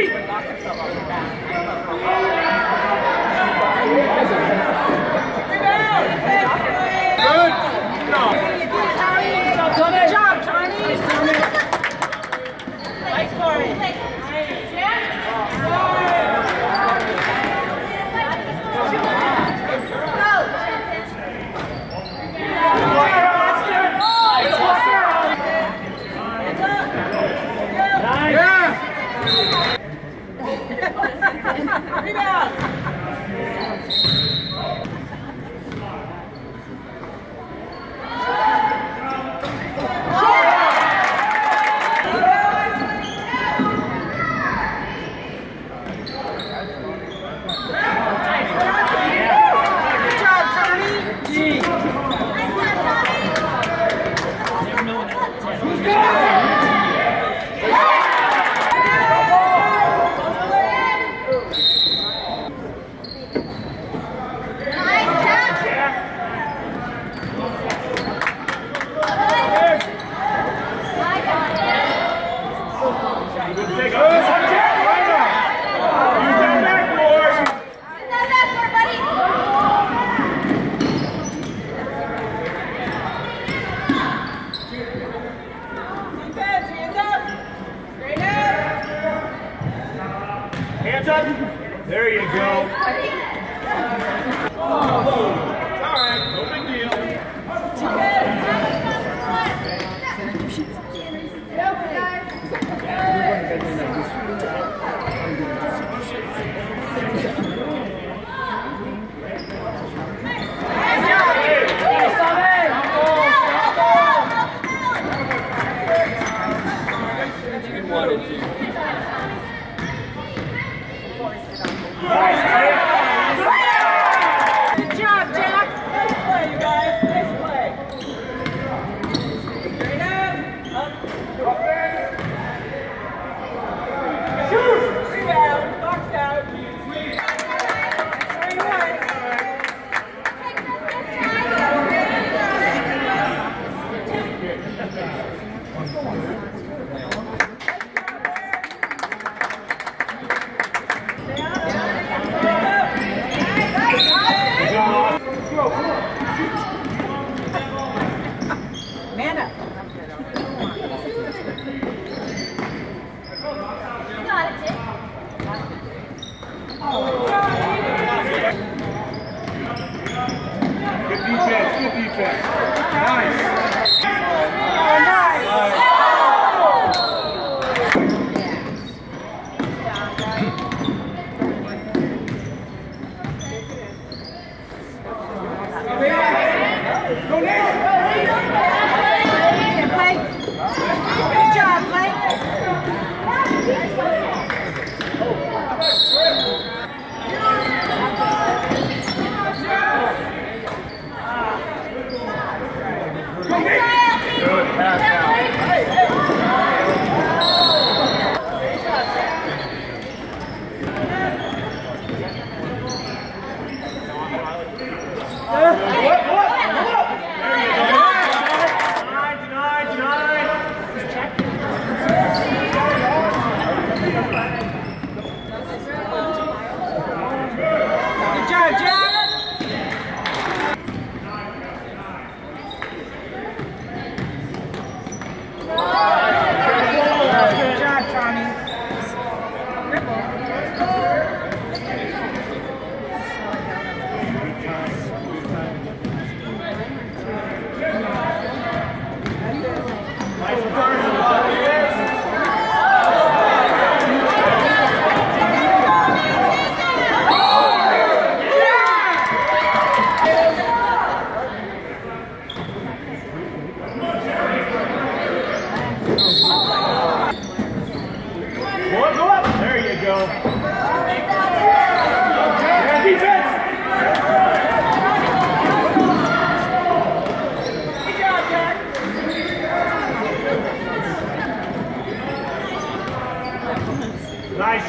feet. Yes. Go, Nate!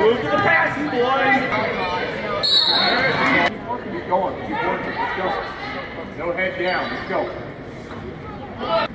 Move to the pass, you boys. Keep working, keep going, keep working. Let's go. No head down. Let's go.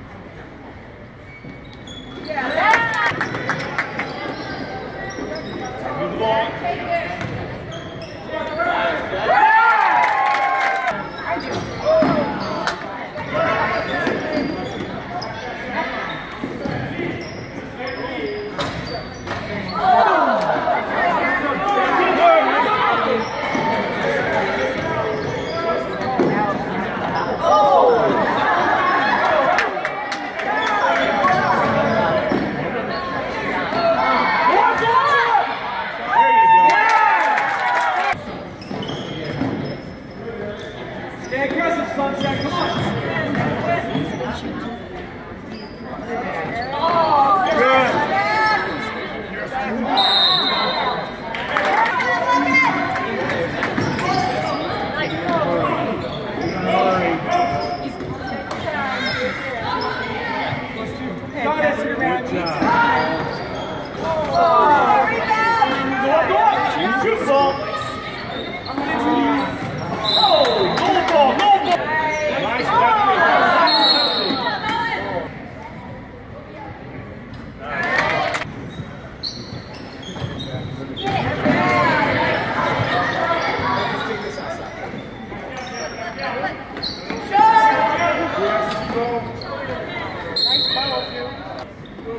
Stay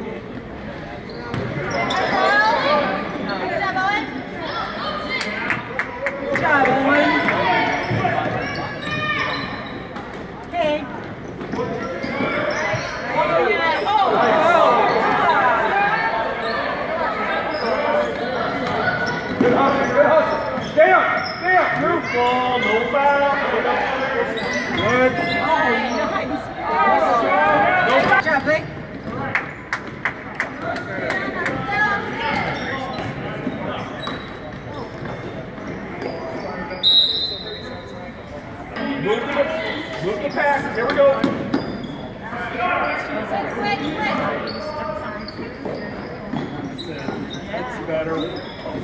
up, stay up, move. Ball, no foul. Good. Move the pass. Here we go. That's better.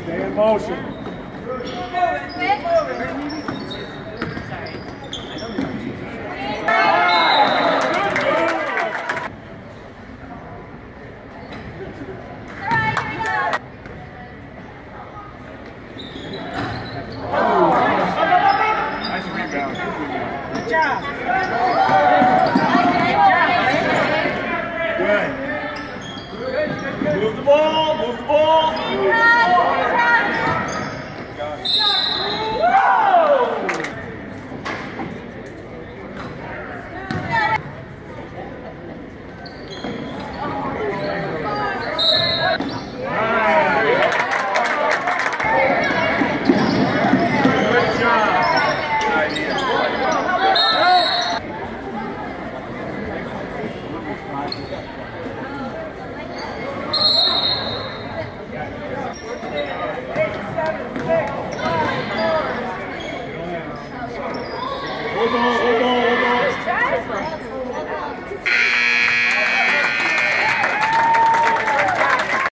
Stay in motion.